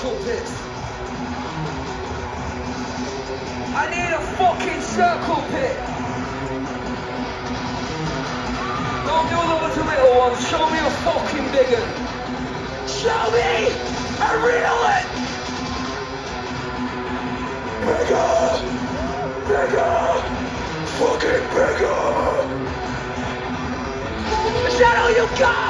actual piss. I need a fucking circle pit. Don't do loads of little ones. Show me a fucking big one. Show me a real one. Bigger, bigger, fucking bigger. Is that all you got?